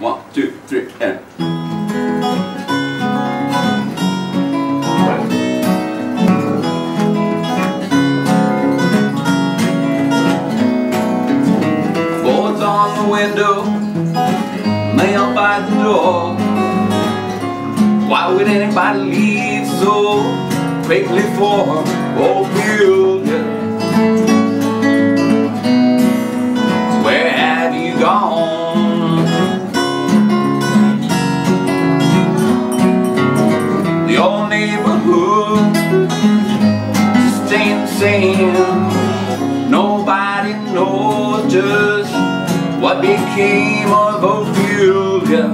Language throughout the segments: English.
One, two, three, and. Boards on the window, mail by the door. Why would anybody leave so quickly for old Builder? Neighborhood just ain't the same. Nobody knows just what became of Ophelia.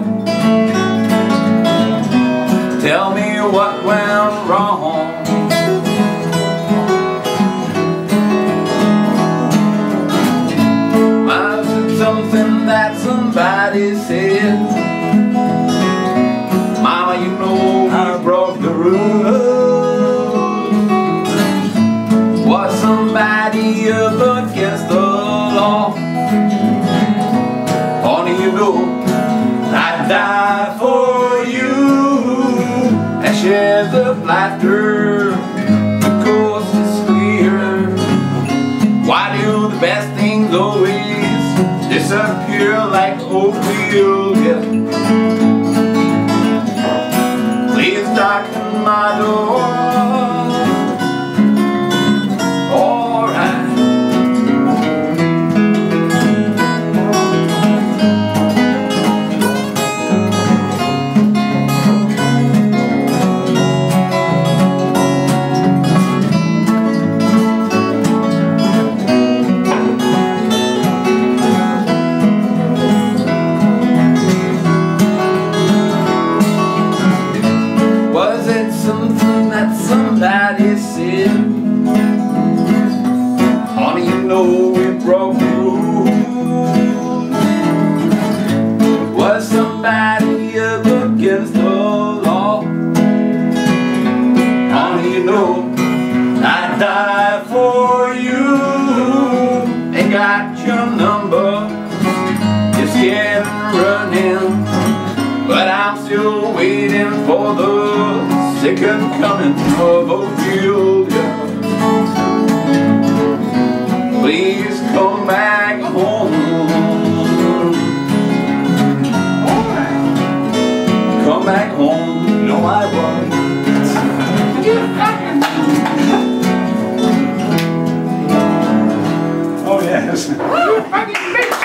Tell me what went wrong. Was it something that somebody said? Mama, you know I broke up against the law? Only you know I'd die for you and share the laughter. The coast is clear. Why do the best things always disappear like Ophelia? Please darken my door. I'd die for you. Ain't got your number, just getting running. But I'm still waiting for the second coming of Ophelia. Yes.